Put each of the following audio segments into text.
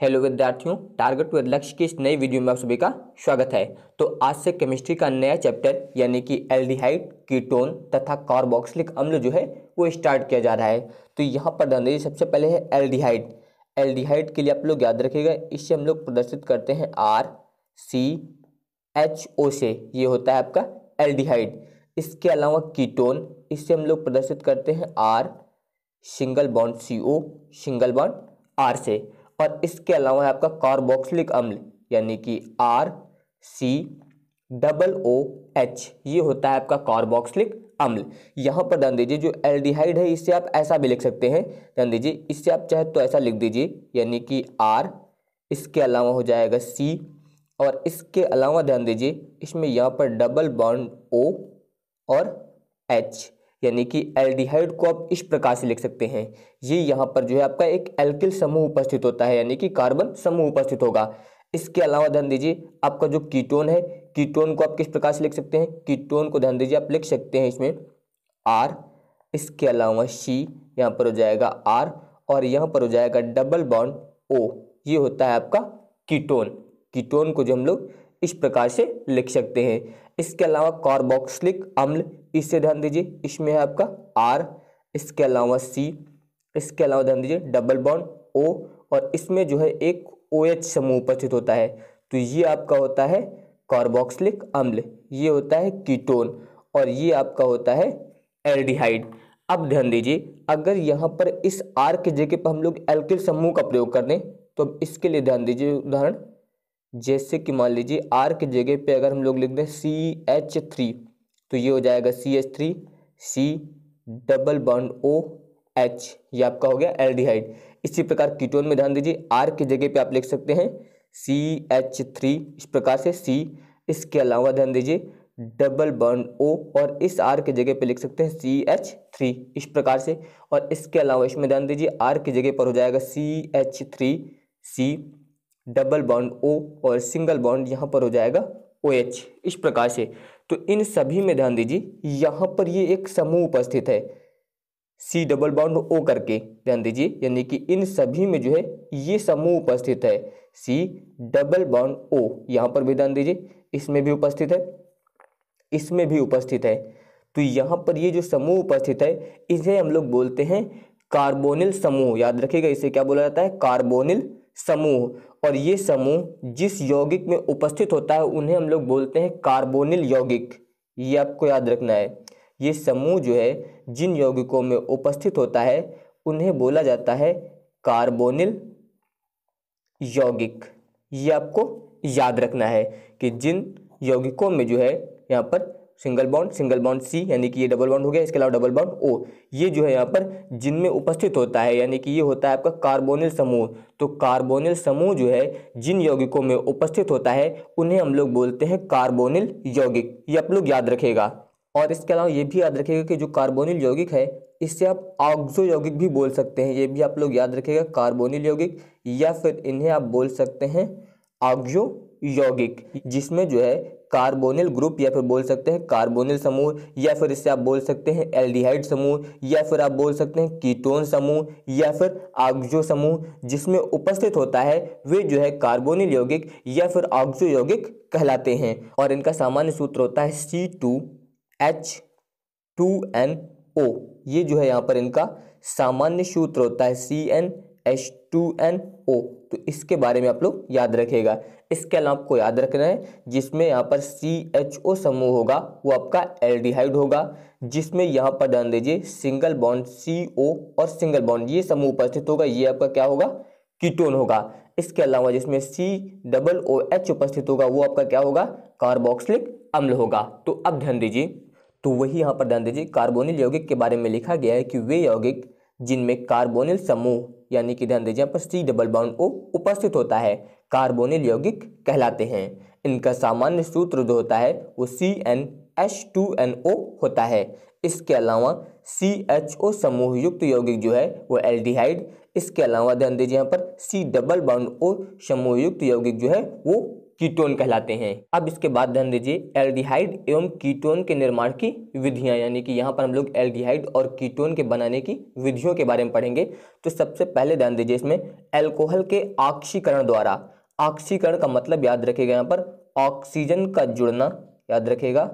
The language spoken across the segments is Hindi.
हेलो विद्यार्थियों टारगेट विद लक्ष्य की इस नई वीडियो में आप सभी का स्वागत है। तो आज से केमिस्ट्री का नया चैप्टर यानी कि एल्डिहाइड कीटोन तथा कार्बोक्सिलिक अम्ल जो है, वो स्टार्ट किया जा रहा है। तो यहाँ पर ध्यान दीजिए, सबसे पहले है एल्डिहाइड एल्डिहाइड के लिए आप लोग याद रखिएगा इससे हम लोग प्रदर्शित करते हैं आर सी एच ओ से। ये होता है आपका एल्डिहाइड इसके अलावा कीटोन इससे हम लोग प्रदर्शित करते हैं R single bond C O single bond R से। और इसके अलावा है आपका कार्बोक्सिलिक अम्ल, यानी कि R C double O H ये होता है आपका कार्बोक्सिलिक अम्ल। यहाँ पर ध्यान दीजिए, जो एल्डिहाइड है इससे आप ऐसा भी लिख सकते हैं। ध्यान दीजिए इससे आप चाहे तो ऐसा लिख दीजिए, यानी कि आर इसके अलावा हो जाएगा सी और इसके अलावा ध्यान दीजिए, इसमें यहाँ पर डबल बॉन्ड ओ और एच यानी कि एल्डिहाइड को आप इस प्रकार से लिख सकते हैं। ये यहाँ पर जो है आपका एक एल्किल समूह उपस्थित होता है, यानी कि कार्बन समूह उपस्थित होगा। इसके अलावा ध्यान दीजिए, आपका जो कीटोन है, कीटोन को आप किस प्रकार से लिख सकते हैं? कीटोन को ध्यान दीजिए, आप लिख सकते हैं इसमें आर, इसके अलावा सी, यहाँ पर हो जाएगा आर, और यहाँ पर हो जाएगा डबल बॉन्ड ओ। ये होता है आपका कीटोन। कीटोन को जो हम लोग इस प्रकार से लिख सकते हैं। इसके अलावा कार्बोक्सिलिक अम्ल इससे ध्यान दीजिए, इसमें है आपका आर इसके अलावा सी इसके अलावा ध्यान दीजिए डबल बॉन्ड ओ और इसमें जो है एक ओ OH समूह उपस्थित होता है। तो ये आपका होता है कार्बोक्सिलिक अम्ल, ये होता है कीटोन और ये आपका होता है एल्डिहाइड अब ध्यान दीजिए, अगर यहाँ पर इस आर के जगह पर हम लोग एल्किल समूह का प्रयोग कर दें तो इसके लिए ध्यान दीजिए उदाहरण जैसे कि मान लीजिए आर के जगह पे अगर हम लोग लिख दें सी एच थ्री तो ये हो जाएगा C H three C double bond O H ये आपका हो गया एल्डिहाइड इसी प्रकार कीटोन में ध्यान दीजिए आर की जगह पे आप लिख सकते हैं सी एच थ्री इस प्रकार से सी इसके अलावा ध्यान दीजिए डबल बॉन्ड ओ और इस आर की जगह पे लिख सकते हैं सी एच थ्री इस प्रकार से। और इसके अलावा इसमें ध्यान दीजिए आर की जगह पर हो जाएगा C H three C double bond O और सिंगल बॉन्ड यहाँ पर हो जाएगा ओ एच इस प्रकार से। तो इन सभी में ध्यान दीजिए, यहाँ पर ये एक समूह उपस्थित है। सी डबल बॉन्ड ओ करके ध्यान दीजिए, यानी कि इन सभी में जो है ये समूह उपस्थित है। सी डबल बॉन्ड ओ यहाँ पर भी ध्यान दीजिए, इसमें भी उपस्थित है, इसमें भी उपस्थित है। तो यहाँ पर ये जो समूह उपस्थित है इसे हम लोग बोलते हैं कार्बोनिल समूह, याद रखिएगा, इसे क्या बोला जाता है? कार्बोनिल समूह। और ये समूह जिस यौगिक में उपस्थित होता है, उन्हें हम लोग बोलते हैं कार्बोनिल यौगिक। ये आपको याद रखना है। ये समूह जो है, जिन यौगिकों में उपस्थित होता है, उन्हें बोला जाता है कार्बोनिल यौगिक। ये आपको याद रखना है कि जिन यौगिकों में जो है, यहाँ पर single bond single bond C, यानी कि ये डबल बॉन्ड हो गया, इसके अलावा डबल बॉन्ड ओ ये जो है यहाँ पर जिनमें उपस्थित होता है, यानी कि ये होता है आपका कार्बोनिल समूह। तो कार्बोनिल समूह जो है, जिन यौगिकों में उपस्थित होता है, उन्हें हम लोग बोलते हैं कार्बोनिल यौगिक। ये आप लोग याद रखेगा। और इसके अलावा ये भी याद रखेगा कि जो कार्बोनिल यौगिक है, इससे आप ऑक्सो यौगिक भी बोल सकते हैं। ये भी आप लोग याद रखेगा कार्बोनिल यौगिक, या फिर इन्हें आप बोल सकते हैं ऑक्सो यौगिक, जिसमें जो है कार्बोनिल ग्रुप या फिर बोल सकते हैं कार्बोनिल समूह, या फिर इससे आप बोल सकते हैं एल्डिहाइड समूह, या फिर आप बोल सकते हैं कीटोन समूह, या फिर आक्जो समूह, जिसमें उपस्थित होता है, वे जो है कार्बोनिल यौगिक या फिर आक्जो यौगिक कहलाते हैं। और इनका सामान्य सूत्र होता है C two H two N O ये जो है यहाँ पर इनका सामान्य सूत्र होता है C N H two N O तो इसके बारे में आप लोग याद रखेगा इसके अलावा आपको याद रखना है, जिसमें यहाँ पर सी एच ओ समूह होगा, वो आपका एल्डिहाइड होगा। जिसमें यहाँ पर ध्यान दीजिए, सिंगल बॉन्ड सी ओ और सिंगल बॉन्ड ये समूह उपस्थित होगा, ये आपका क्या होगा? कीटोन होगा। इसके अलावा जिसमें सी डबल ओ एच उपस्थित होगा, वो आपका क्या होगा? कार्बोक्सिलिक अम्ल होगा। तो अब ध्यान दीजिए। तो वही यहाँ पर ध्यान दीजिए, कार्बोनिल यौगिक के बारे में लिखा गया है कि वे यौगिक जिनमें कार्बोनिल समूह, यानी कि ध्यान दीजिए पर सी डबल बॉन्ड ओ उपस्थित होता है। कार्बोनिल यौगिक कहलाते हैं। इनका सामान्य सूत्र जो होता है, वो C N H two N O होता है। इसके अलावा सी एच ओ समूह युक्त यौगिक जो है, वो एल्डिहाइड इसके अलावा ध्यान दीजिए यहाँ पर सी डबल बाउंड ओ समूह युक्त यौगिक जो है, वो कीटोन कहलाते हैं। अब इसके बाद ध्यान दीजिए एल्डिहाइड एवं कीटोन के निर्माण की विधियाँ, यानी कि यहाँ पर हम लोग एल्डिहाइड और कीटोन के बनाने की विधियों के बारे में पढ़ेंगे। तो सबसे पहले ध्यान दीजिए इसमें एल्कोहल के ऑक्सीकरण द्वारा। ऑक्सीकरण का मतलब याद रखेगा यहाँ पर, ऑक्सीजन का जुड़ना, याद रखेगा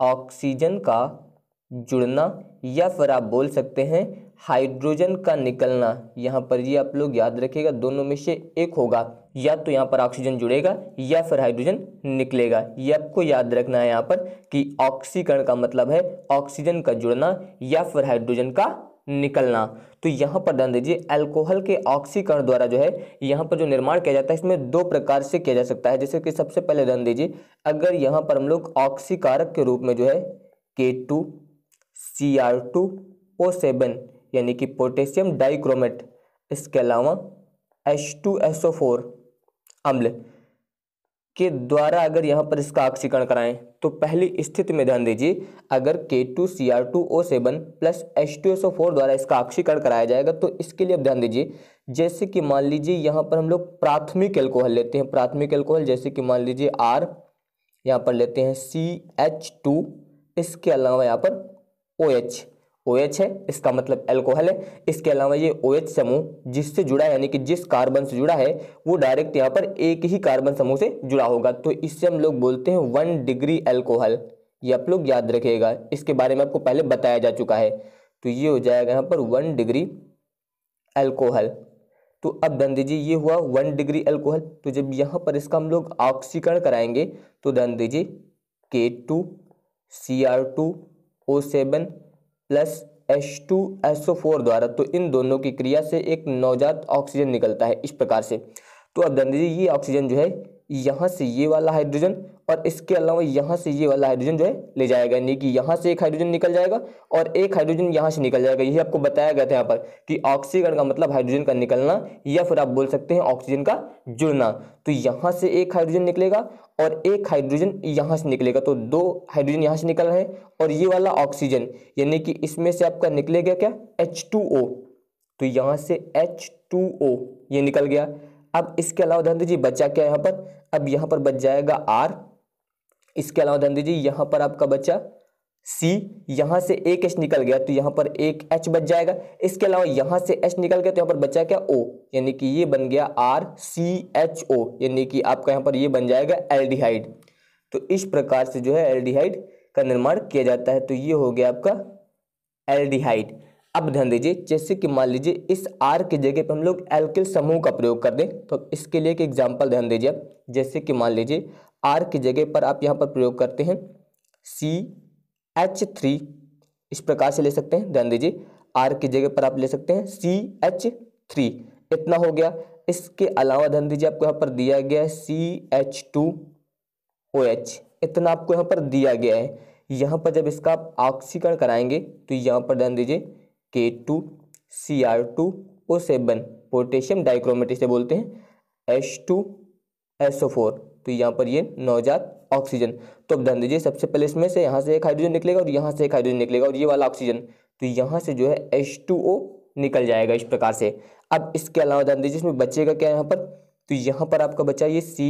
ऑक्सीजन का जुड़ना, या फिर आप बोल सकते हैं हाइड्रोजन का निकलना। यहाँ पर ये आप लोग याद रखिएगा, दोनों में से एक होगा। या तो यहाँ पर ऑक्सीजन जुड़ेगा या फिर हाइड्रोजन निकलेगा। ये आपको याद रखना है यहाँ पर कि ऑक्सीकरण का मतलब है ऑक्सीजन का जुड़ना या फिर हाइड्रोजन का निकलना। तो यहाँ पर ध्यान दीजिए अल्कोहल के ऑक्सीकरण द्वारा जो है यहाँ पर जो निर्माण किया जाता है, इसमें दो प्रकार से किया जा सकता है। जैसे कि सबसे पहले ध्यान दीजिए, अगर यहाँ पर हम लोग ऑक्सीकारक के रूप में जो है K two C R two O seven यानी कि पोटेशियम डाइक्रोमेट, इसके अलावा H two S O four अम्ल के द्वारा अगर यहाँ पर इसका ऑक्सीकरण कराएँ तो पहली स्थिति में ध्यान दीजिए, अगर K two C R two O seven plus H two S O four द्वारा इसका ऑक्सीकरण कराया जाएगा तो इसके लिए अब ध्यान दीजिए, जैसे कि मान लीजिए यहाँ पर हम लोग प्राथमिक एल्कोहल लेते हैं, प्राथमिक एल्कोहल जैसे कि मान लीजिए आर यहाँ पर लेते हैं सी एच टू इसके अलावा यहाँ पर ओ एच एच है, इसका मतलब एल्कोहल है। इसके अलावा ये एच समूह जिससे जुड़ा है, यानी कि जिस कार्बन से जुड़ा है, वो डायरेक्ट यहाँ पर एक ही कार्बन समूह से जुड़ा होगा। तो इससे हम लोग बोलते हैं वन डिग्री एल्कोहल ये आप लोग याद रखिएगा। इसके बारे में आपको पहले बताया जा चुका है। तो ये हो जाएगा यहाँ पर वन डिग्री एल्कोहल तो अब ध्यान दीजिए, ये हुआ वन डिग्री एल्कोहल तो जब यहाँ पर इसका हम लोग ऑक्सीकरण कराएँगे तो ध्यान दीजिए K two C R two O seven plus H two S O four द्वारा तो इन दोनों की क्रिया से एक नवजात ऑक्सीजन निकलता है इस प्रकार से। तो अब दीजिए ये ऑक्सीजन जो है, यहाँ से ये वाला हाइड्रोजन और इसके अलावा यहाँ से ये वाला हाइड्रोजन जो है ले जाएगा, यानी कि यहाँ से एक हाइड्रोजन निकल जाएगा और एक हाइड्रोजन यहाँ से निकल जाएगा। यही आपको बताया गया था यहाँ पर कि ऑक्सीकरण का मतलब हाइड्रोजन का निकलना या फिर आप बोल सकते हैं ऑक्सीजन का जुड़ना। तो यहाँ से एक हाइड्रोजन निकलेगा और एक हाइड्रोजन यहाँ से निकलेगा। तो दो हाइड्रोजन यहाँ से निकल रहे हैं और ये वाला ऑक्सीजन यानी कि इसमें से आपका निकलेगा क्या? एच तो यहाँ से एच ये निकल गया। अब इसके अलावा ध्यान दीजिए बचा क्या यहाँ पर? अब यहाँ पर बच जाएगा आर इसके अलावा ध्यान दीजिए, यहाँ पर आपका बच्चा सी यहाँ से एक एच निकल गया तो यहाँ पर एक एच बच जाएगा। इसके अलावा यहाँ से एच निकल गया तो यहाँ पर बचा क्या? ओ यानी कि ये बन गया आर सी एच ओ यानी कि आपका यहाँ पर ये बन जाएगा एल्डिहाइड। तो इस प्रकार से जो है एल्डिहाइड का निर्माण किया जाता है तो ये हो गया आपका एल्डिहाइड। अब ध्यान दीजिए, जैसे कि मान लीजिए, इस आर की जगह पर हम लोग एल्किल समूह का प्रयोग कर दें तो इसके लिए एक एग्ज़ाम्पल ध्यान दीजिए जैसे कि मान लीजिए आर की जगह पर आप यहाँ पर प्रयोग करते हैं। सी, एच थ्री, इस प्रकार से ले सकते हैं, ध्यान दीजिए। आर की जगह पर आप ले सकते हैं, सी, एच थ्री, इतना हो गया। इसके अलावा ध्यान दीजिए, आपको यहाँ पर दिया गया है, C, H two, O, H, इतना आपको यहाँ पर दिया गया है। यहाँ पर जब इसका आप ऑक्सीकरण कराएँगे तो यहाँ पर ध्यान दीजिए, K two, C, R two, O seven, potassium dichromate इसे बोलते हैं, H two S O four. तो यहाँ पर ये नवजात ऑक्सीजन। तो अब ध्यान दीजिए, सबसे पहले इसमें से यहाँ से एक हाइड्रोजन निकलेगा और यहाँ से एक हाइड्रोजन निकलेगा और ये वाला ऑक्सीजन तो यहाँ से जो है एच टू ओ निकल जाएगा इस प्रकार से। अब इसके अलावा ध्यान दीजिए, इसमें बचेगा क्या यहाँ पर? तो यहाँ पर आपका बचा ये सी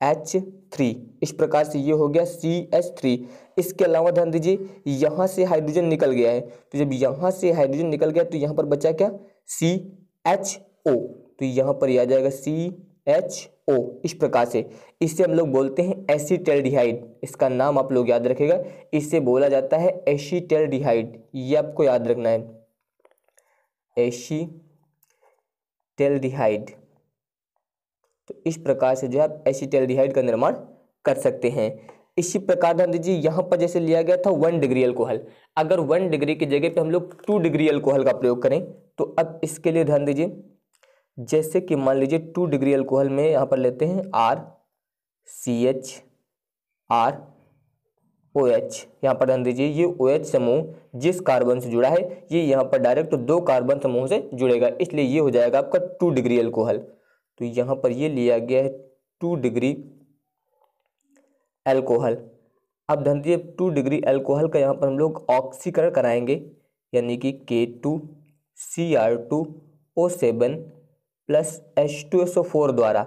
एच थ्री इस प्रकार से ये हो गया सी एच थ्री इसके अलावा ध्यान दीजिए, यहाँ से हाइड्रोजन निकल गया है। तो जब यहाँ से हाइड्रोजन निकल गया तो यहाँ पर बचा क्या? सी एच ओ तो यहाँ पर आ जाएगा सी एच ओ, इस प्रकार से। इससे हम लोग बोलते हैं एसीटेल्डिहाइड। इसका नाम आप लोग याद रखेगा। इससे बोला जाता है एसीटेल्डिहाइड। ये आपको याद रखना है। एसीटेल्डिहाइड। तो इस प्रकार से जो है आप एसीटेल्डिहाइड का निर्माण कर सकते हैं। इसी प्रकार ध्यान दीजिए, यहाँ पर जैसे लिया गया था वन डिग्री अल्कोहल। अगर वन डिग्री की जगह पे हम लोग टू डिग्री अल्कोहल का प्रयोग करें तो अब इसके लिए ध्यान दीजिए जैसे कि मान लीजिए टू डिग्री अल्कोहल में यहाँ पर लेते हैं R C H R O H यहाँ पर ध्यान दीजिए, ये ओ एच समूह जिस कार्बन से जुड़ा है, ये यहाँ पर डायरेक्ट दो कार्बन समूह से जुड़ेगा, इसलिए ये हो जाएगा आपका टू डिग्री अल्कोहल। तो यहाँ पर ये लिया गया है टू डिग्री एल्कोहल अब ध्यान दीजिए, टू डिग्री एल्कोहल का यहाँ पर हम लोग ऑक्सीकरण कराएँगे, यानी कि K two C R two O seven plus H two S O four द्वारा।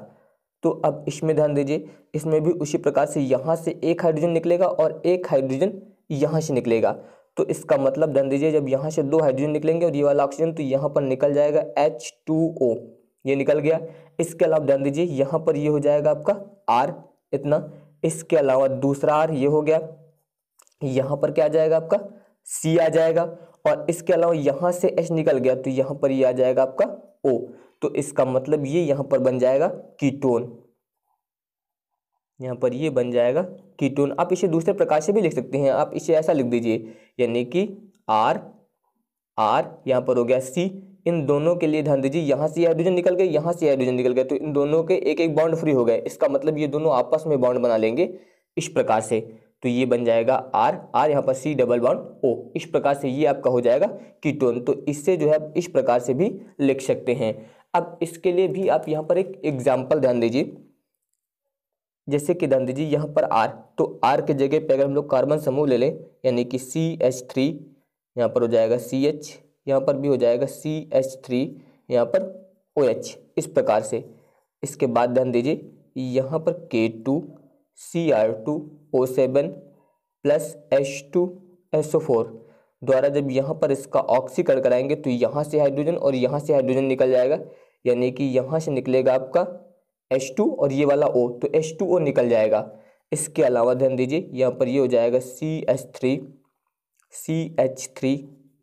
तो अब इसमें ध्यान दीजिए, इसमें भी उसी प्रकार से यहाँ से एक हाइड्रोजन निकलेगा और एक हाइड्रोजन यहाँ से निकलेगा। तो इसका मतलब ध्यान दीजिए, जब यहाँ से दो हाइड्रोजन निकलेंगे और ये वाला ऑक्सीजन तो यहाँ पर निकल जाएगा एच टू ओ ये निकल गया। इसके अलावा ध्यान दीजिए, यहाँ पर ये हो जाएगा आपका आर इतना। इसके अलावा दूसरा आर ये हो गया। यहाँ पर क्या आ जाएगा आपका? सी आ जाएगा। और इसके अलावा यहाँ से एच निकल गया तो यहाँ पर ये आ जाएगा आपका ओ तो इसका मतलब ये यहाँ पर बन जाएगा कीटोन। यहाँ पर ये बन जाएगा कीटोन। आप इसे दूसरे प्रकार से भी लिख सकते हैं। आप इसे ऐसा लिख दीजिए, यानी कि आर आर यहाँ पर हो गया सी। इन दोनों के लिए ध्यान दीजिए, यहाँ से हाइड्रोजन निकल गए यहाँ से हाइड्रोजन निकल गए तो इन दोनों के एक एक बॉन्ड फ्री हो गए। इसका मतलब ये दोनों आपस में बॉन्ड बना लेंगे इस प्रकार से। तो ये बन जाएगा आर आर यहाँ पर सी डबल बॉन्ड ओ इस प्रकार से ये आपका हो जाएगा कीटोन। तो इससे जो है आप इस प्रकार से भी लिख सकते हैं। अब इसके लिए भी आप यहाँ पर एक एग्ज़ाम्पल ध्यान दीजिए। जैसे कि ध्यान दीजिए, यहाँ पर आर तो आर के जगह पे अगर हम लोग कार्बन समूह ले लें, यानी कि सी एच थ्री यहाँ पर हो जाएगा सी एच यहाँ पर भी हो जाएगा सी एच थ्री यहाँ पर ओ एच इस प्रकार से। इसके बाद ध्यान दीजिए, यहाँ पर K two C R two O seven plus H two S O four द्वारा जब यहाँ पर इसका ऑक्सीकरण कराएँगे तो यहाँ से हाइड्रोजन और यहाँ से हाइड्रोजन निकल जाएगा। यानी कि यहाँ से निकलेगा आपका एच टू और ये वाला ओ तो एच टू ओ निकल जाएगा। इसके अलावा ध्यान दीजिए, यहाँ पर ये हो जाएगा C H three C H three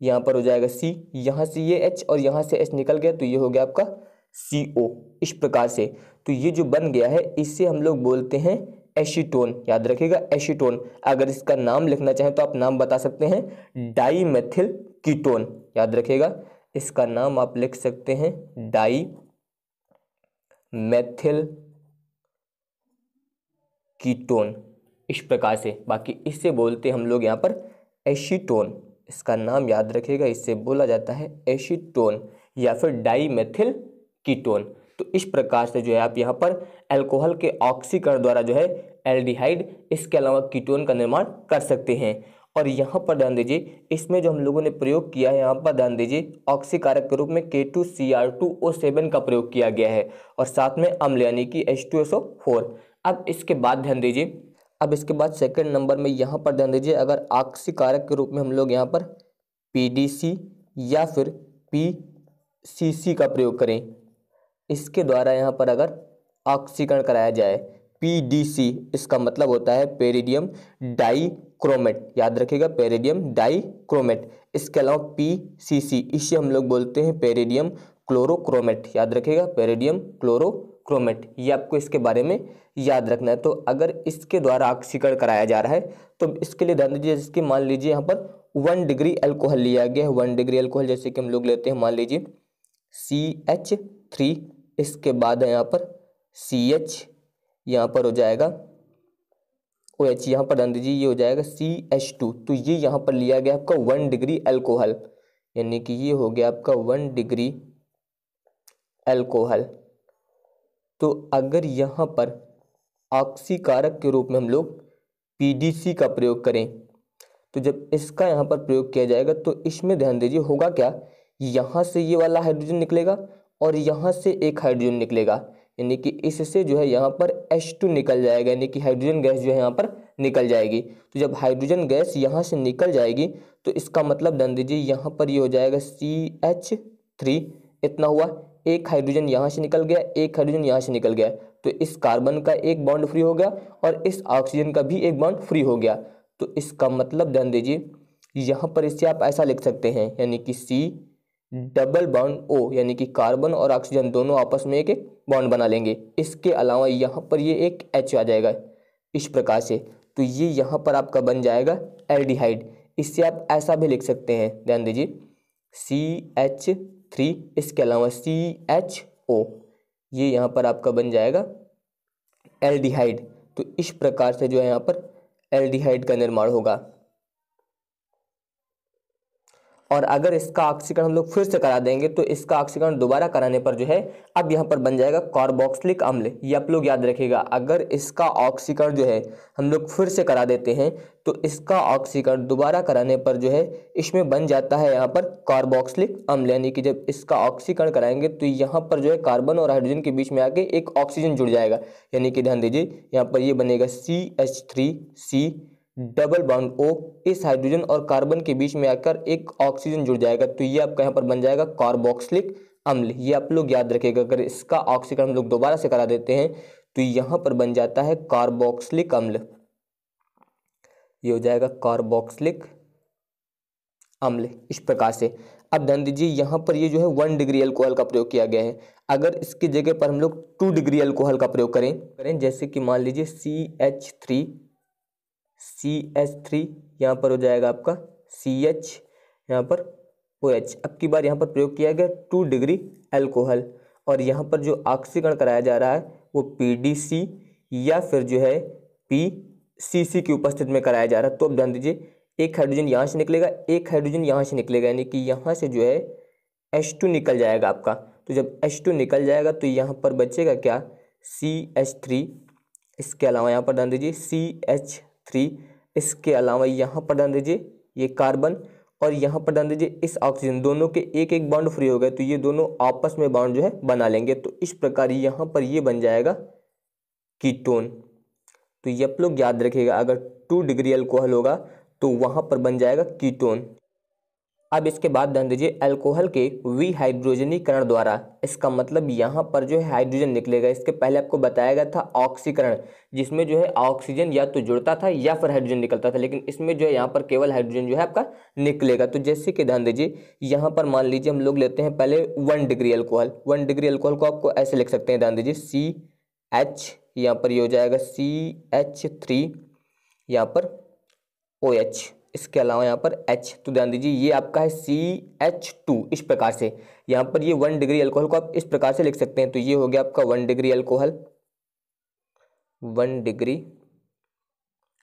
यहाँ पर हो जाएगा सी यहाँ से ये एच और यहाँ से एच निकल गया तो ये हो गया आपका सी ओ इस प्रकार से। तो ये जो बन गया है इससे हम लोग बोलते हैं एशीटोन याद रखिएगा एशीटोन। अगर इसका नाम लिखना चाहें तो आप नाम बता सकते हैं। डाई मेथिल कीटोन याद रखिएगा। इसका नाम आप लिख सकते हैं डाई मेथिल कीटोन इस प्रकार से बाकी इससे बोलते हम लोग यहाँ पर एशीटोन। इसका नाम याद रखिएगा इससे बोला जाता है एशीटोन या फिर डाई मेथिल कीटोन तो इस प्रकार से जो है आप यहाँ पर अल्कोहल के ऑक्सीकरण द्वारा जो है एल्डिहाइड इसके अलावा कीटोन का निर्माण कर सकते हैं। और यहाँ पर ध्यान दीजिए, इसमें जो हम लोगों ने प्रयोग किया है, यहाँ पर ध्यान दीजिए ऑक्सीकारक के रूप में K two C R two O seven का प्रयोग किया गया है और साथ में अम्ल यानी कि H two S O four अब इसके बाद ध्यान दीजिए, अब इसके बाद सेकंड नंबर में यहाँ पर ध्यान दीजिए, अगर ऑक्सीकारक के रूप में हम लोग यहाँ पर PDC या फिर PCC का प्रयोग करें इसके द्वारा यहाँ पर अगर ऑक्सीकरण कराया जाए पीडीसी इसका मतलब होता है पेरिडियम डाई क्रोमेट याद रखिएगा, पेरिडियम डाई क्रोमेट इसके अलावा पीसीसी इसे हम लोग बोलते हैं पेरिडियम क्लोरोक्रोमेट। याद रखिएगा, पेरिडियम क्लोरोक्रोमेट। ये आपको इसके बारे में याद रखना है। तो अगर इसके द्वारा ऑक्सीकरण कराया जा रहा है तो इसके लिए ध्यान दीजिए इसकी मान लीजिए यहाँ पर वन डिग्री एल्कोहल लिया गया है। वन डिग्री एल्कोहल जैसे कि हम लोग लेते हैं, मान लीजिए सी एच थ्री इसके बाद है यहाँ पर सी एच यहाँ पर हो जाएगा ओ एच यहाँ पर दीजिए ये हो जाएगा सी एच टू तो ये यहाँ पर लिया गया आपका वन डिग्री एल्कोहल यानी कि ये हो गया आपका वन डिग्री एल्कोहल तो अगर यहाँ पर ऑक्सीकारक के रूप में हम लोग पीडीसी का प्रयोग करें तो जब इसका यहाँ पर प्रयोग किया जाएगा तो इसमें ध्यान दीजिए, होगा क्या? यहाँ से ये वाला हाइड्रोजन निकलेगा और यहाँ से एक हाइड्रोजन निकलेगा, यानी कि इससे जो है यहाँ पर एच टू निकल जाएगा, यानी कि हाइड्रोजन गैस जो है यहाँ पर निकल जाएगी। तो जब हाइड्रोजन गैस यहाँ से निकल जाएगी तो इसका मतलब ध्यान दीजिए, यहाँ पर ये यह हो जाएगा सी एच थ्री इतना हुआ, एक हाइड्रोजन यहाँ से निकल गया, एक हाइड्रोजन यहाँ से निकल गया तो इस कार्बन का एक बॉन्ड फ्री हो गया और इस ऑक्सीजन का भी एक बॉन्ड फ्री हो गया। तो इसका मतलब ध्यान दीजिए, यहाँ पर इससे आप ऐसा लिख सकते हैं, यानी कि सी डबल बॉन्ड ओ, यानी कि कार्बन और ऑक्सीजन दोनों आपस में एक एक बॉन्ड बना लेंगे। इसके अलावा यहाँ पर ये एक एच आ जाएगा इस प्रकार से। तो ये यहाँ पर आपका बन जाएगा एल्डिहाइड। इससे आप ऐसा भी लिख सकते हैं, ध्यान दीजिए। सी एच थ्री इसके अलावा सी एच ओ ये यहाँ पर आपका बन जाएगा एल्डिहाइड। तो इस प्रकार से जो है यहाँ पर एल्डिहाइड का निर्माण होगा। और अगर इसका ऑक्सीकरण हम लोग फिर से करा देंगे तो इसका ऑक्सीकरण दोबारा कराने पर जो है, अब यहाँ पर बन जाएगा कार्बोक्सिलिक अम्ल। ये आप लोग याद रखिएगा, अगर इसका ऑक्सीकरण जो है, हम लोग फिर से करा देते हैं तो इसका ऑक्सीकरण दोबारा कराने पर जो है, इसमें बन जाता है यहाँ पर कार्बोक्सिलिक अम्ल। यानी कि जब इसका ऑक्सीकरण कराएँगे तो यहाँ पर जो है कार्बन और हाइड्रोजन के बीच में आके एक ऑक्सीजन जुड़ जाएगा। यानी कि ध्यान दीजिए, यहाँ पर ये बनेगा C H three C double bound O, इस हाइड्रोजन और कार्बन के बीच में आकर एक ऑक्सीजन जुड़ जाएगा तो ये आपका यहाँ पर बन जाएगा? कार्बोक्सिलिक अम्ल। ये आप लोग याद रखेगा, अगर इसका ऑक्सीकरण हम लोग दोबारा से करा देते हैं तो यहाँ पर बन जाता है कार्बोक्सिलिक अम्ल। ये हो जाएगा कार्बोक्सिलिक अम्ल इस प्रकार से। अब ध्यान दीजिए, यहाँ पर ये जो है वन डिग्री अल्कोहल का प्रयोग किया गया है। अगर इसकी जगह पर हम लोग टू डिग्री अल्कोहल का प्रयोग करें करें जैसे कि मान लीजिए C H three C H three यहाँ पर हो जाएगा आपका सी एच यहाँ पर ओ एच अब की बार यहाँ पर प्रयोग किया गया टू डिग्री एल्कोहल और यहाँ पर जो ऑक्सीकरण कराया जा रहा है, वो पी डी सी या फिर जो है पी सी सी की उपस्थिति में कराया जा रहा है। तो अब ध्यान दीजिए, एक हाइड्रोजन यहाँ से निकलेगा, एक हाइड्रोजन यहाँ से निकलेगा, यानी कि यहाँ से जो है एच टू निकल जाएगा आपका। तो जब एच टू निकल जाएगा तो यहाँ पर बचेगा क्या? सी एच थ्री इसके अलावा यहाँ पर ध्यान दीजिए सी एच थ्री इसके अलावा यहाँ पर डाल दीजिए ये कार्बन और यहाँ पर ध्यान दीजिए इस ऑक्सीजन दोनों के एक एक बाउंड फ्री हो गए तो ये दोनों आपस में बाउंड जो है बना लेंगे। तो इस प्रकार यहाँ पर ये बन जाएगा कीटोन तो ये आप लोग याद रखिएगा, अगर टू डिग्री अल्कोहल होगा तो वहाँ पर बन जाएगा कीटोन अब इसके बाद ध्यान दीजिए अल्कोहल के विहाइड्रोजनीकरण द्वारा। इसका मतलब यहाँ पर जो है हाइड्रोजन निकलेगा। इसके पहले आपको बताया गया था ऑक्सीकरण जिसमें जो है ऑक्सीजन या तो जुड़ता था या फिर हाइड्रोजन निकलता था, लेकिन इसमें जो है यहाँ पर केवल हाइड्रोजन जो है आपका निकलेगा। तो जैसे कि ध्यान दीजिए, यहाँ पर मान लीजिए हम लोग लेते हैं पहले one degree alcohol one degree alcohol को आपको ऐसे लिख सकते हैं, ध्यान दीजिए सी एच यहाँ पर ये हो जाएगा सी एच थ्री यहाँ पर ओ एच इसके अलावा यहाँ पर H तो ध्यान दीजिए, ये आपका है सी एच टू इस प्रकार से। यहाँ पर ये वन डिग्री अल्कोहल को आप इस प्रकार से लिख सकते हैं तो ये हो गया आपका one degree alcohol one degree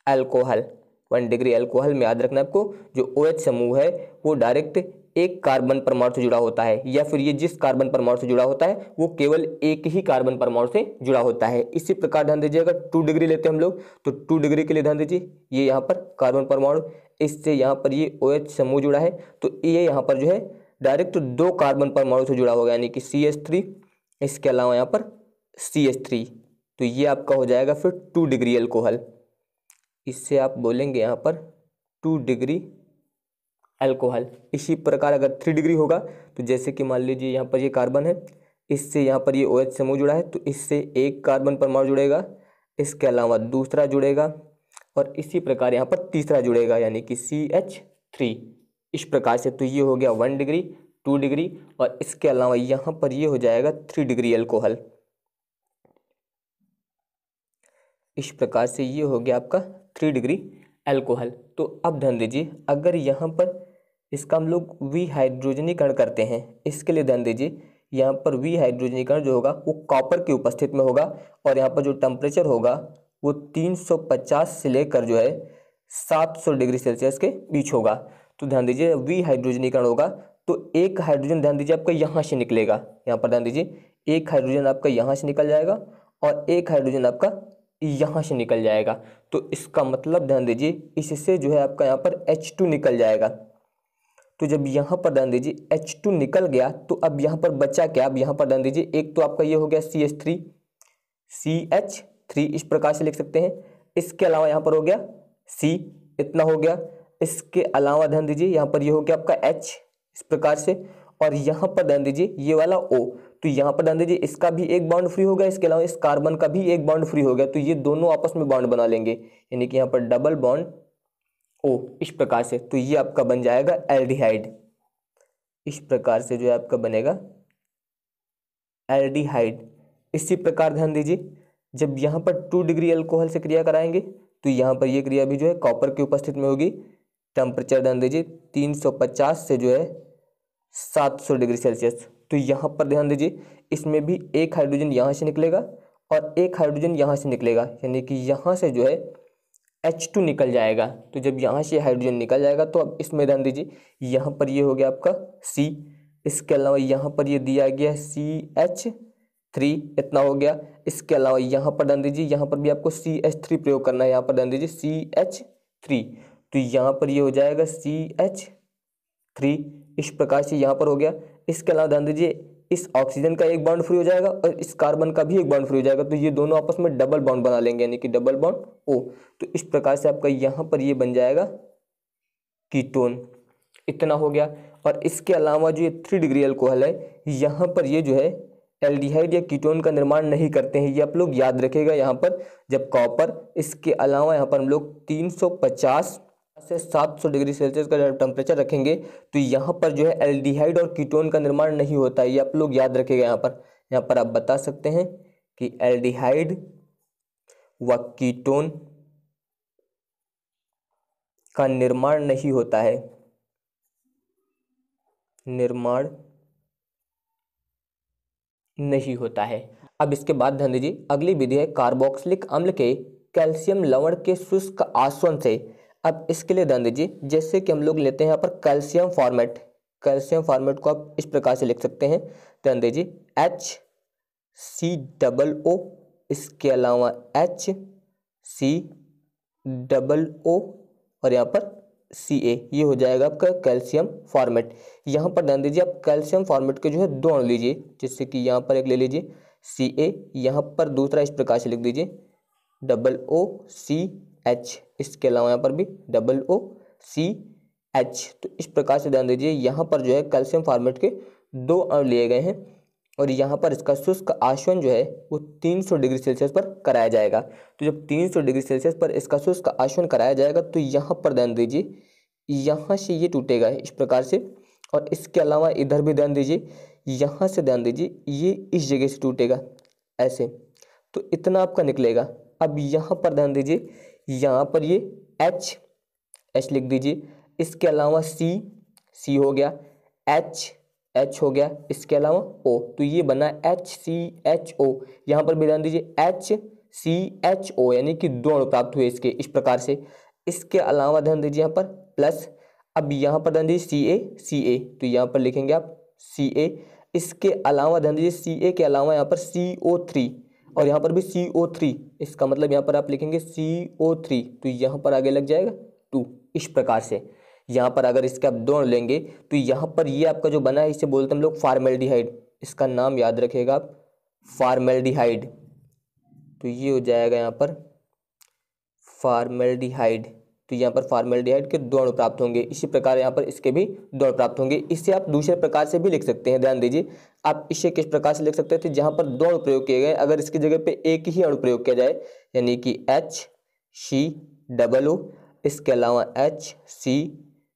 alcohol one degree alcohol में याद रखना आपको, जो ओ OH समूह है, वो डायरेक्ट एक कार्बन परमाणु से जुड़ा होता है, या फिर ये जिस कार्बन परमाणु से जुड़ा होता है, वो केवल एक ही कार्बन परमाणु से जुड़ा होता है। इसी प्रकार ध्यान दीजिए, अगर टू डिग्री लेते हैं हम लोग तो टू डिग्री के लिए ध्यान दीजिए, ये यहाँ पर कार्बन परमाणु, इससे यहाँ पर ये ओ OH समूह जुड़ा है तो ये यहाँ पर जो है, डायरेक्ट दो कार्बन परमाणु से जुड़ा होगा, यानी कि सी एच थ्री इसके अलावा यहाँ पर सी एच थ्री तो ये आपका हो जाएगा फिर टू डिग्री अल्कोहल। इससे आप बोलेंगे यहाँ पर टू डिग्री अल्कोहल इसी प्रकार अगर थ्री डिग्री होगा तो जैसे कि मान लीजिए यहाँ पर ये कार्बन है, इससे यहाँ पर ये ओ OH समूह जुड़ा है तो इससे एक कार्बन परमाणु जुड़ेगा, इसके अलावा दूसरा जुड़ेगा, और इसी प्रकार यहाँ पर तीसरा जुड़ेगा, यानी कि सी एच थ्री इस प्रकार से तो ये हो गया वन डिग्री टू डिग्री और इसके अलावा यहाँ पर ये हो जाएगा थ्री डिग्री अल्कोहल इस प्रकार से ये हो गया आपका थ्री डिग्री अल्कोहल तो अब ध्यान दीजिए, अगर यहाँ पर इसका हम लोग वी हाइड्रोजनीकरण करते हैं। इसके लिए ध्यान दीजिए, यहाँ पर वी हाइड्रोजनीकरण जो होगा, वो कॉपर की उपस्थिति में होगा और यहाँ पर जो टेम्परेचर होगा, वो 350 से लेकर जो है 700 डिग्री सेल्सियस के बीच होगा। तो ध्यान दीजिए वी हाइड्रोजनीकरण होगा तो एक हाइड्रोजन ध्यान दीजिए आपका यहाँ से निकलेगा। यहाँ पर ध्यान दीजिए, एक हाइड्रोजन आपका यहाँ से निकल जाएगा और एक हाइड्रोजन आपका यहाँ से निकल जाएगा। तो इसका मतलब ध्यान दीजिए, इससे जो है आपका यहाँ पर H2 निकल जाएगा। तो जब यहाँ पर ध्यान दीजिए H2 निकल गया तो अब यहाँ पर बचा क्या? अब यहाँ पर ध्यान दीजिए, एक तो आपका ये हो गया C H three C H three इस प्रकार से लिख सकते हैं। इसके अलावा यहाँ पर हो गया सी इतना हो गया। इसके अलावा ध्यान दीजिए, यहाँ पर ये यह हो गया आपका एच इस प्रकार से। और यहाँ पर ध्यान दीजिए, ये वाला ओ तो यहाँ पर ध्यान दीजिए, इसका भी एक बाउंड फ्री हो गया। इसके अलावा इस कार्बन का भी एक बाउंड फ्री हो गया। तो ये दोनों आपस में बाउंड बना लेंगे। यानी कि यहाँ पर डबल बॉन्ड ओ, इस प्रकार से तो ये आपका बन जाएगा एल्डिहाइड। इस प्रकार से जो है आपका बनेगा एल्डिहाइड। इसी प्रकार ध्यान दीजिए, जब यहाँ पर टू डिग्री अल्कोहल से क्रिया कराएँगे तो यहाँ पर ये क्रिया भी जो है कॉपर की उपस्थिति में होगी। टेम्परेचर ध्यान दीजिए 350 से जो है 700 डिग्री सेल्सियस तो यहाँ पर ध्यान दीजिए, इसमें भी एक हाइड्रोजन यहाँ से निकलेगा और एक हाइड्रोजन यहाँ से निकलेगा। यानी कि यहाँ से जो है एच टू निकल जाएगा। तो जब यहाँ से हाइड्रोजन निकल जाएगा तो अब इसमें ध्यान दीजिए, यहाँ पर ये यह हो गया आपका सी इसके अलावा यहाँ पर ये यह दिया गया सी एच थ्री इतना हो गया। इसके अलावा यहाँ पर ध्यान दीजिए, यहाँ पर भी आपको सी एच थ्री प्रयोग करना है। यहाँ पर ध्यान दीजिए सी एच थ्री तो यहाँ पर ये यह हो जाएगा सी एच थ्री इस प्रकार से यहाँ पर हो गया। इसके अलावा ध्यान दीजिए इस ऑक्सीजन का एक बॉन्ड फ्री हो जाएगा और इस कार्बन का भी एक बॉन्ड फ्री हो जाएगा। तो ये दोनों आपस में डबल बॉन्ड बना लेंगे, यानी कि डबल बॉन्ड ओ। तो इस प्रकार से आपका यहाँ पर ये बन जाएगा कीटोन। इतना हो गया। और इसके अलावा जो ये थ्री डिग्री अल्कोहल है, यहाँ पर ये जो है एल्डिहाइड या कीटोन का निर्माण नहीं करते हैं। ये आप लोग याद रखेगा यहाँ पर, जब कॉपर, इसके अलावा यहाँ पर हम लोग 350 से 700 डिग्री सेल्सियस का टेम्परेचर रखेंगे तो यहाँ पर जो है एल्डिहाइड और कीटोन का निर्माण नहीं होता, ये आप लोग याद रखेगा यहाँ पर। यहाँ पर आप बता सकते हैं कि एल्डिहाइड व कीटोन का निर्माण नहीं होता है। निर्माण नहीं होता है। अब इसके बाद ध्यान दीजिए, अगली विधि है कार्बोक्सिलिक अम्ल के कैल्शियम लवण के शुष्क आसवन से। अब इसके लिए ध्यान दीजिए, जैसे कि हम लोग लेते हैं यहाँ पर कैल्शियम फॉर्मेट। कैल्शियम फॉर्मेट को आप इस प्रकार से लिख सकते हैं। ध्यान दीजिए एच सी डबल ओ इसके अलावा एच सी डबल ओ और यहाँ पर सी ए ये हो जाएगा आपका कैल्शियम फॉर्मेट। यहाँ पर ध्यान दीजिए, आप कैल्शियम फॉर्मेट के जो है दो अणु लीजिए जैसे कि यहाँ पर एक ले लीजिए सी ए यहाँ पर दूसरा इस प्रकार से लिख दीजिए डबल ओ सी एच इसके अलावा यहाँ पर भी डबल ओ सी एच तो इस प्रकार से ध्यान दीजिए, यहाँ पर जो है कैल्शियम फार्मेट के दो अणु लिए गए हैं और यहाँ पर इसका शुष्क आश्वन जो है वो 300 डिग्री सेल्सियस पर कराया जाएगा। तो जब 300 डिग्री सेल्सियस पर इसका शुष्क आश्वन कराया जाएगा तो यहाँ पर ध्यान दीजिए, यहाँ से ये टूटेगा इस प्रकार से और इसके अलावा इधर भी ध्यान दीजिए, यहाँ से ध्यान दीजिए, ये इस जगह से टूटेगा, ऐसे। तो इतना आपका निकलेगा। अब यहाँ पर ध्यान दीजिए यहाँ पर ये एच एच लिख दीजिए। इसके अलावा सी सी हो गया। एच एच हो गया। इसके अलावा ओ तो ये बना एच सी एच ओ यहाँ पर भी ध्यान दीजिए एच सी एच ओ यानी कि दो अणु प्राप्त हुए इसके, इस प्रकार से। इसके अलावा ध्यान दीजिए यहाँ पर प्लस अब यहाँ पर ध्यान दीजिए सी ए सी ए तो यहाँ पर लिखेंगे आप सी ए इसके अलावा ध्यान दीजिए सी ए के अलावा यहाँ पर सी ओ थ्री और यहाँ पर भी सी ओ थ्री इसका मतलब यहाँ पर आप लिखेंगे सी ओ थ्री तो यहाँ पर आगे लग जाएगा टू इस प्रकार से। यहाँ पर अगर इसके आप दौड़ लेंगे तो यहाँ पर ये आपका जो बना है, इसे बोलते हम लोग फार्मेल्डिहाइड। इसका नाम याद रखेगा आप, फार्मेल्डिहाइड। तो ये हो जाएगा यहाँ पर फार्मेल्डिहाइड। तो यहाँ पर फार्मेल्डिहाइड के दो प्राप्त होंगे। इसी प्रकार यहाँ पर इसके भी दो प्राप्त होंगे। इसे आप दूसरे प्रकार से भी लिख सकते हैं। ध्यान दीजिए, आप इसे किस प्रकार से लिख सकते थे? जहाँ पर दो प्रयोग किए गए। अगर इसकी जगह पे एक ही अणु प्रयोग किया जाए, यानी कि एच सी डबल ओ इसके अलावा एच सी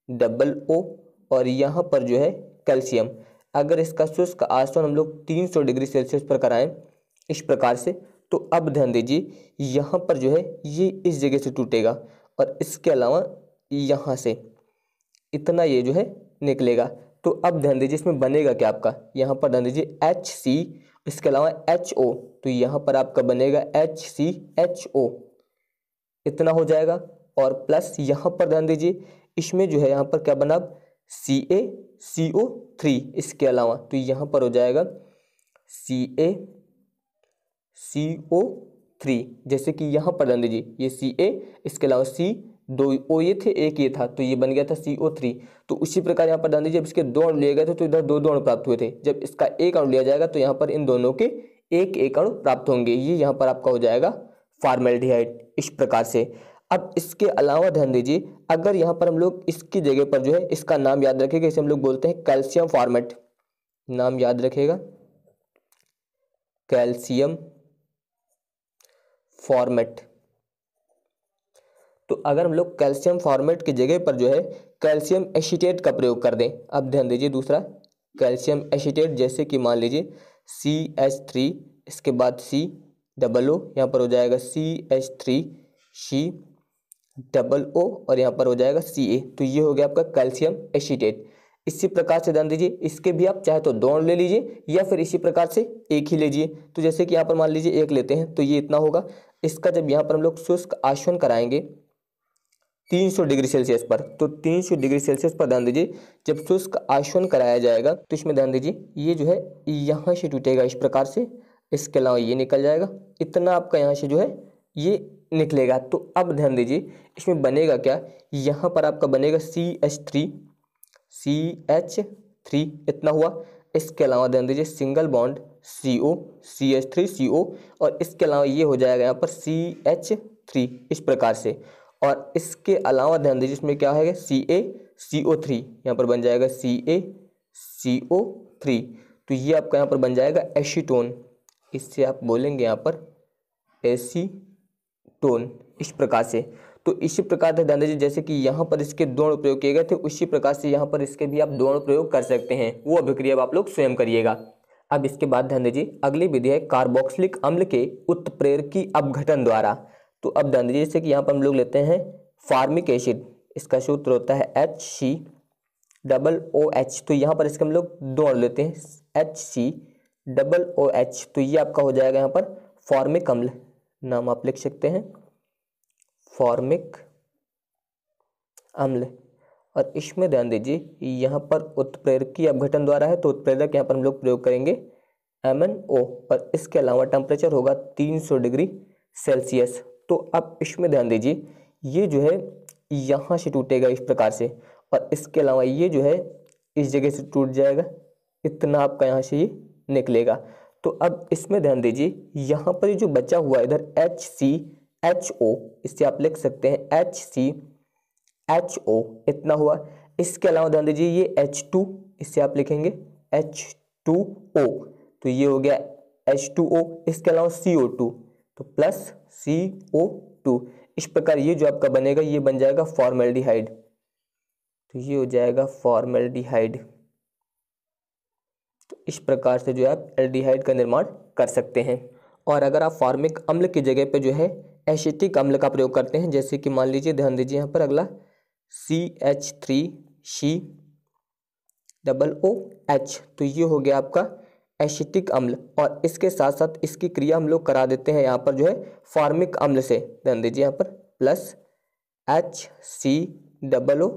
डबल ओ और यहाँ पर जो है कैल्शियम। अगर इसका शुष्क आसवन हम लोग 300 डिग्री सेल्सियस पर कराएँ इस प्रकार से तो अब ध्यान दीजिए, यहाँ पर जो है ये इस जगह से टूटेगा। और इसके अलावा यहाँ से इतना ये जो है निकलेगा। तो अब ध्यान दीजिए इसमें बनेगा क्या आपका? यहाँ पर ध्यान दीजिए एच सी इसके अलावा एच ओ तो यहाँ पर आपका बनेगा एच सी एच ओ इतना हो जाएगा और प्लस यहाँ पर ध्यान दीजिए, इसमें जो है यहाँ पर क्या बना सी ए सी ओ थ्री इसके अलावा तो यहाँ पर हो जाएगा सी ए सी ओ थ्री जैसे कि यहाँ पर ध्यान दीजिए, ये सी ए इसके अलावा सी दो, ओ ये थे, एक ये था तो ये बन गया था सी ओ थ्री तो उसी प्रकार यहाँ पर ध्यान दीजिए जब इसके दो अणु लिए गए थे तो इधर दो दो अणु प्राप्त हुए थे। जब इसका एक अणु लिया जाएगा तो यहाँ पर इन दोनों के एक एक अणु प्राप्त होंगे। ये यहाँ पर आपका हो जाएगा फार्मेल्डिहाइड इस प्रकार से। अब इसके अलावा ध्यान दीजिए, अगर यहाँ पर हम लोग इसकी जगह पर जो है, इसका नाम याद रखेगा, इसे हम लोग बोलते हैं कैल्शियम फॉर्मेट नाम याद रखेगा। Calcium formate. तो अगर हम लोग कैल्शियम फॉर्मेट की जगह पर जो है कैल्शियम एशिटेट का प्रयोग कर दें, अब ध्यान दीजिए दूसरा, कैल्शियम एशिटेट जैसे कि मान लीजिए सी एच थ्री इसके बाद सी डबल ओ यहाँ पर हो जाएगा C H three C double O और यहाँ पर हो जाएगा सी ए तो ये हो गया आपका कैल्शियम एशिटेट इसी प्रकार से ध्यान दीजिए। इसके भी आप चाहे तो दौड़ ले लीजिए या फिर इसी प्रकार से एक ही लीजिए तो जैसे कि यहाँ पर मान लीजिए एक लेते हैं तो ये इतना होगा। इसका जब यहाँ पर हम लोग शुष्क आश्वन कराएँगे 300 डिग्री सेल्सियस पर तो 300 डिग्री सेल्सियस पर ध्यान दीजिए। जब शुष्क आश्वन कराया जाएगा तो इसमें ध्यान दीजिए, ये जो है, यहाँ से टूटेगा, इस प्रकार से इसके अलावा ये निकल जाएगा। इतना आपका यहाँ से जो है, ये निकलेगा। तो अब ध्यान दीजिए, इसमें बनेगा क्या? यहाँ पर आपका बनेगा C H three C H three इतना हुआ। इसके अलावा ध्यान दीजिए single bond C O C H three C O और इसके अलावा ये हो जाएगा यहाँ पर सी एच थ्री इस प्रकार से। और इसके अलावा ध्यान दीजिए इसमें क्या है? सी ए सी ओ थ्री यहाँ पर बन जाएगा सी ए सी ओ थ्री तो ये आपका यहाँ पर बन जाएगा एशीटोन इससे आप बोलेंगे यहाँ पर एसीटोन इस प्रकार से। तो इसी प्रकार से ध्यान दीजिए जैसे कि यहाँ पर इसके दो प्रयोग किए गए थे, उसी प्रकार से यहाँ पर इसके भी आप दो प्रयोग कर सकते हैं। वो अभिक्रिया आप लोग स्वयं करिएगा। अब इसके बाद ध्यान दीजिए अगली विधि है कार्बोक्सिलिक अम्ल के उत्प्रेरकी अपघटन द्वारा। तो अब ध्यान दीजिए जैसे कि यहाँ पर हम लोग लेते हैं फार्मिक एसिड, इसका सूत्र होता है H C double O H तो यहाँ पर इसके हम लोग दो लेते हैं H C double O H तो ये आपका हो जाएगा यहाँ पर फॉर्मिक अम्ल, नाम आप लिख सकते हैं। फॉर्मिक अम्ल। और इसमें ध्यान दीजिए, यहाँ पर उत्प्रेरक की अपघटन द्वारा है तो उत्प्रेरक यहाँ पर हम लोग प्रयोग करेंगे एम एन ओ और इसके अलावा टेम्परेचर होगा 300 डिग्री सेल्सियस। तो अब इसमें ध्यान दीजिए, ये जो है, यहाँ से टूटेगा इस प्रकार से, और इसके अलावा ये जो है, इस जगह से टूट जाएगा, इतना आपका यहाँ से ये निकलेगा। तो अब इसमें ध्यान दीजिए, यहाँ पर जो बचा हुआ इधर एच सी एच ओ इससे आप लिख सकते हैं एच सी एच ओ इतना हुआ। इसके अलावा ध्यान दीजिए, ये एच टू इससे आप लिखेंगे एच टू ओ तो ये हो गया एच टू ओ इसके अलावा सी ओ टू तो प्लस सी ओ टू इस प्रकार ये जो आपका बनेगा, ये बन जाएगा फॉर्मेल्डिहाइड तो ये हो जाएगा फॉर्मेल्डिहाइड तो इस प्रकार से जो है आप एल्डिहाइड का निर्माण कर सकते हैं। और अगर आप फॉर्मिक अम्ल की जगह पे जो है एसिटिक अम्ल का प्रयोग करते हैं। जैसे कि मान लीजिए, ध्यान दीजिए यहाँ पर अगला। C H three C double O H तो ये हो गया आपका एसिटिक अम्ल। और इसके साथ साथ इसकी क्रिया हम लोग करा देते हैं यहाँ पर जो है फार्मिक अम्ल से। ध्यान दीजिए यहाँ पर। Plus H C double O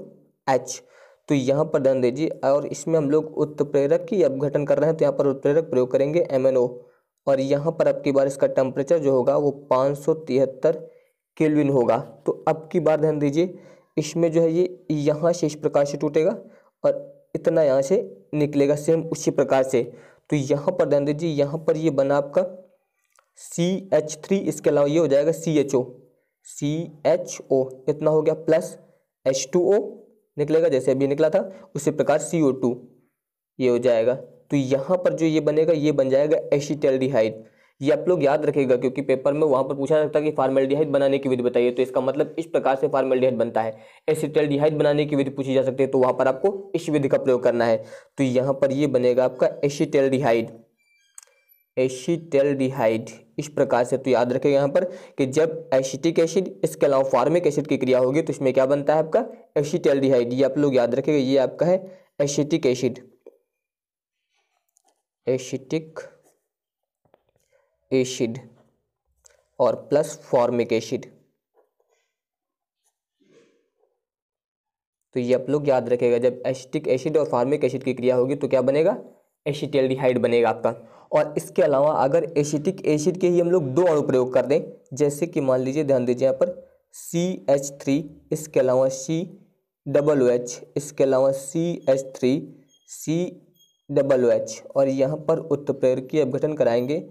H तो यहाँ पर ध्यान दीजिए, और इसमें हम लोग उत्प्रेरक की अपघटन कर रहे हैं तो यहाँ पर उत्प्रेरक प्रयोग करेंगे एम एन ओ और यहाँ पर अब की बार इसका टेम्परेचर जो होगा वो पाँच सौ तिहत्तर केल्विन होगा। तो अब की बार ध्यान दीजिए, इसमें जो है ये यहाँ से इस प्रकार से टूटेगा और इतना यहाँ से निकलेगा सेम उसी प्रकार से। तो यहाँ पर ध्यान दीजिए, यहाँ पर ये बना आपका सी एच थ्री इसके अलावा ये हो जाएगा सी एच ओ सी एच ओ इतना हो गया प्लस एच टू ओ निकलेगा जैसे अभी निकला था, उसी प्रकार सी ओ टू ये हो जाएगा। तो यहाँ पर जो ये बनेगा, ये बन जाएगा एशिटेल्डिहाइड। ये आप लोग याद रखेगा, क्योंकि पेपर में वहाँ पर पूछा जाता है कि फार्मेल्डिहाइड बनाने की विधि बताइए तो इसका मतलब इस प्रकार से फार्मेल्डिहाइड बनता है। एसिटेल्डिहाइड बनाने की विधि पूछी जा सकती है तो वहाँ पर आपको इस विधि का प्रयोग करना है। तो यहाँ पर ये बनेगा आपका एसिटेल्डिहाइड एसिटेल्डिहाइड इस प्रकार से तो याद रखेगा यहाँ पर कि जब एसिटिक एसिड, इसके अलावा फार्मिक एसिड की क्रिया होगी तो इसमें क्या बनता है आपका एसिटेल्डिहाइड ये आप लोग याद रखेगा, ये आपका है एसिटिक एसिड। एसिटिक एसिड और प्लस फॉर्मिक एसिड। तो ये आप लोग याद रखेगा, जब एसिटिक एसिड और फार्मिक एसिड की क्रिया होगी तो क्या बनेगा? एसिटेल्डिहाइड बनेगा आपका। और इसके अलावा अगर एसिटिक एसिड के ही हम लोग दो अणु प्रयोग कर दें, जैसे कि मान लीजिए, ध्यान दीजिए यहाँ पर सी एच थ्री इसके अलावा सी डबल ओ एच इसके अलावा C H three C double H और यहाँ पर उत्प्रेरकीय अपघटन कराएँगे।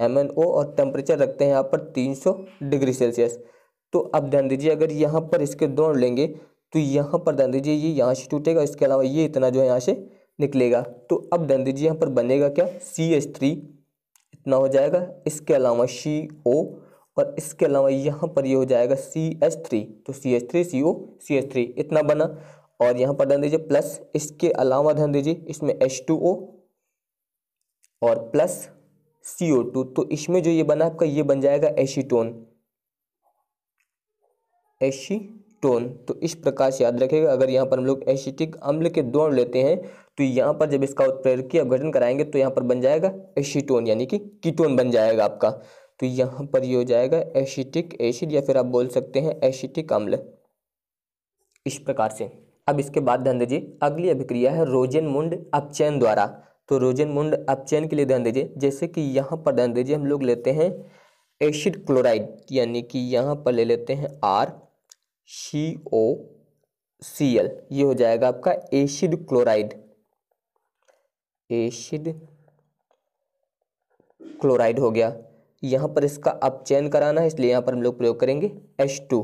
एम एन ओ और टेम्परेचर रखते हैं यहाँ पर तीन सौ डिग्री सेल्सियस तो अब ध्यान दीजिए, अगर यहाँ पर इसके दौड़ लेंगे तो यहाँ पर ध्यान दीजिए, ये यहाँ से टूटेगा, इसके अलावा ये इतना जो है यहाँ से निकलेगा। तो अब ध्यान दीजिए, यहाँ पर बनेगा क्या? सी एच थ्री इतना हो जाएगा। इसके अलावा सी ओ और इसके अलावा यहाँ पर ये यह हो जाएगा सी एच थ्री तो C H three C O C H three इतना बना। और यहाँ पर ध्यान दीजिए प्लस इसके अलावा ध्यान दीजिए, इसमें एच टू ओ और प्लस सी टू तो इसमें जो ये बना आपका ये बन जाएगा एशीटोन एशीटोन तो इस प्रकार से याद रखेगा अगर यहाँ पर हम लोग एसिटिक अम्ल के दौड़ लेते हैं तो यहाँ पर जब इसका उत्प्रेरकीय अपघटन कराएँगे तो यहाँ पर बन जाएगा एशीटोन यानी कि कीटोन बन जाएगा आपका। तो यहाँ पर ये हो जाएगा एसिटिक एसिड या फिर आप बोल सकते हैं एसिटिक अम्ल। इस प्रकार से। अब इसके बाद ध्यान दीजिए, अगली अभिक्रिया है रोजन मुंड अपचयन द्वारा। तो रोजन मुंड अपचयन के लिए ध्यान दीजिए, जैसे कि यहाँ पर ध्यान दीजिए, हम लोग लेते हैं एसिड क्लोराइड, यानी कि यहाँ पर ले लेते हैं आर सी ओ सी एल ये हो जाएगा आपका एसिड क्लोराइड। एसिड क्लोराइड हो गया। यहाँ पर इसका अपचयन कराना है, इसलिए यहाँ पर हम लोग प्रयोग करेंगे एच टू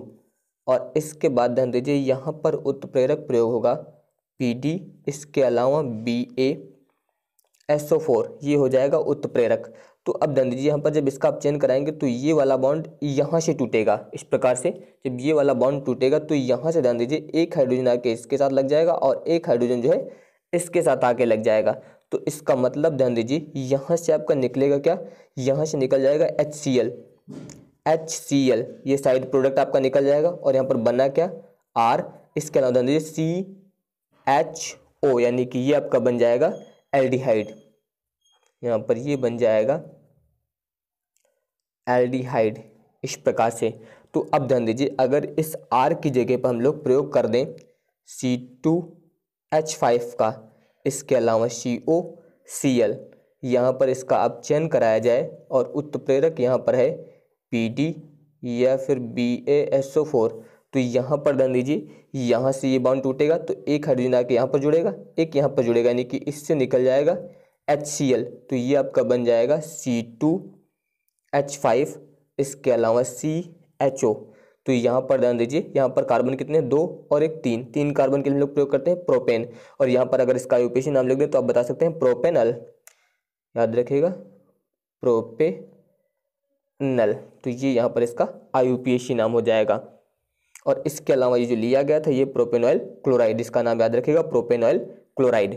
और इसके बाद ध्यान दीजिए, यहाँ पर उत्प्रेरक प्रयोग होगा। पी डी इसके अलावा B A S O four ये हो जाएगा उत्प्रेरक। तो अब ध्यान दीजिए, यहाँ पर जब इसका अपचयन कराएँगे तो ये वाला बॉन्ड यहाँ से टूटेगा, इस प्रकार से। जब ये वाला बॉन्ड टूटेगा तो यहाँ से ध्यान दीजिए, एक हाइड्रोजन आके इसके साथ लग जाएगा और एक हाइड्रोजन जो है, इसके साथ आके लग जाएगा। तो इसका मतलब ध्यान दीजिए, यहाँ से आपका निकलेगा क्या? यहाँ से निकल जाएगा H C L H C L ये साइड प्रोडक्ट आपका निकल जाएगा और यहाँ पर बना क्या? आर इसके अलावा ध्यान दीजिए सी एच ओ यानी कि ये आपका बन जाएगा एल्डिहाइड यहाँ पर ये बन जाएगा एल्डिहाइड इस प्रकार से। तो अब ध्यान दीजिए, अगर इस आर की जगह पर हम लोग प्रयोग कर दें सी टू एच फाइव का, इसके अलावा सी ओ सी एल यहाँ पर इसका अब चयन कराया जाए और उत्प्रेरक यहाँ पर है पी डी या फिर B A S O four तो यहाँ पर ध्यान दीजिए, यहाँ से ये बाउंड टूटेगा तो एक हाइड्रोजन आके यहाँ पर जुड़ेगा, एक यहाँ पर जुड़ेगा, यानी कि इससे निकल जाएगा एच सी एल तो ये आपका बन जाएगा सी टू एच फाइव इसके अलावा सी एच ओ तो यहाँ पर ध्यान दीजिए, यहाँ पर कार्बन कितने दो और एक तीन। तीन कार्बन के लिए हम लोग प्रयोग करते हैं प्रोपेन और यहाँ पर अगर इसका आयुपेशी नाम लिख दें तो आप बता सकते हैं प्रोपेनल याद रखिएगा प्रोपेनल तो ये यहाँ पर इसका आयुपेशी नाम हो जाएगा। और इसके अलावा ये जो लिया गया था, ये प्रोपेनॉइल क्लोराइड इसका नाम याद रखिएगा प्रोपेनॉइल क्लोराइड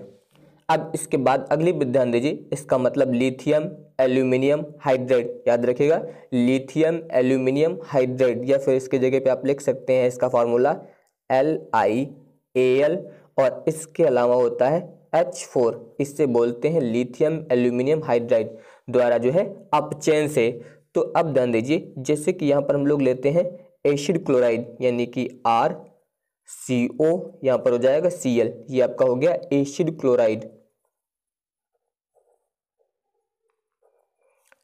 अब इसके बाद अगली ध्यान दीजिए, इसका मतलब लिथियम एल्यूमिनियम हाइड्रेट याद रखिएगा लिथियम एल्यूमिनियम हाइड्रेट या फिर इसके जगह पे आप लिख सकते हैं इसका formula L I A L और इसके अलावा होता है एच फोर इससे बोलते हैं लिथियम एल्यूमिनियम हाइड्राइड द्वारा जो है अपचैन से। तो अब ध्यान दीजिए, जैसे कि यहाँ पर हम लोग लेते हैं एसिड क्लोराइड, यानी कि आर सी ओ यहाँ पर हो जाएगा सी एल ये आपका हो गया एसिड क्लोराइड।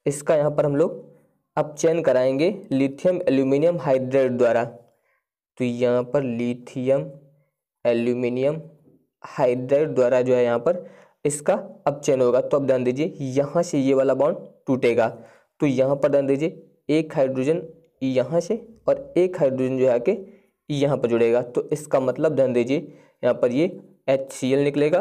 इसका यहाँ पर हम लोग अपचयन कराएँगे लिथियम एल्यूमिनियम हाइड्रेट द्वारा। तो यहाँ पर लिथियम एल्यूमिनियम हाइड्रेट द्वारा जो है यहाँ पर इसका अपचयन होगा। तो अब ध्यान दीजिए, यहाँ से ये वाला बॉन्ड टूटेगा। तो यहाँ पर ध्यान दीजिए, एक हाइड्रोजन यहाँ से और एक हाइड्रोजन जो है आके यहाँ पर जुड़ेगा। तो इसका मतलब ध्यान दीजिए, यहाँ पर ये एच सी एल निकलेगा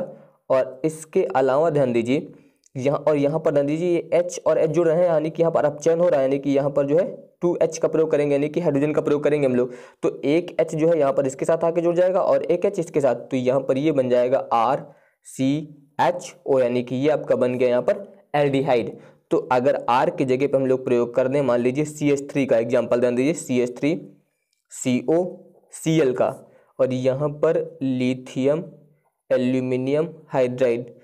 और इसके अलावा ध्यान दीजिए, यहाँ और यहाँ पर ध्यान दीजिए, ये एच और एच जुड़ रहे हैं, यानी कि यहाँ पर अपचयन हो रहा है, यानी कि यहाँ पर जो है टू एच का प्रयोग करेंगे, यानी कि हाइड्रोजन का प्रयोग करेंगे हम लोग। तो एक एच जो है यहाँ पर इसके साथ आके जुड़ जाएगा और एक एच इसके साथ तो यहाँ पर ये बन जाएगा आर सी एच ओ यानी कि ये आपका बन गया यहाँ पर एल्डिहाइड तो अगर आर की जगह पर हम लोग प्रयोग कर दें, मान लीजिए सी एच थ्री का एग्ज़ाम्पल ध्यान दीजिए C H three C O C L का। और यहाँ पर लिथियम एल्यूमिनियम हाइड्राइड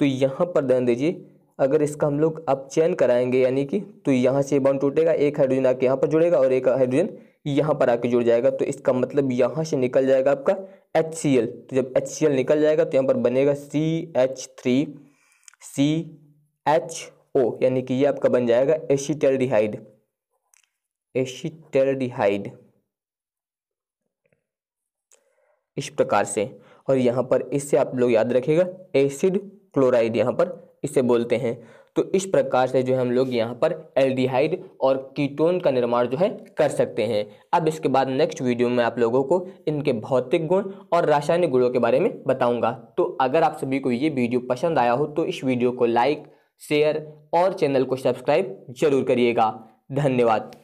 तो यहाँ पर ध्यान दीजिए, अगर इसका हम लोग अपचयन कराएँगे, यानी कि तो यहाँ से बॉन्ड टूटेगा, एक हाइड्रोजन आके यहाँ पर जुड़ेगा और एक हाइड्रोजन यहाँ पर आके जुड़ जाएगा। तो इसका मतलब यहाँ से निकल जाएगा आपका एच सी एल तो जब एच सी एल निकल जाएगा तो यहाँ पर बनेगा C H three C H O यानी कि ये आपका बन जाएगा एशिटेल्डिहाइड एशिटेल्डिहाइड इस प्रकार से, और यहाँ पर इससे आप लोग याद रखिएगा, एसिड क्लोराइड यहाँ पर इसे बोलते हैं। तो इस प्रकार से जो है हम लोग यहाँ पर एल्डिहाइड और कीटोन का निर्माण जो है कर सकते हैं। अब इसके बाद नेक्स्ट वीडियो में आप लोगों को इनके भौतिक गुण और रासायनिक गुणों के बारे में बताऊँगा। तो अगर आप सभी को ये वीडियो पसंद आया हो तो इस वीडियो को लाइक शेयर और चैनल को सब्सक्राइब ज़रूर करिएगा। धन्यवाद।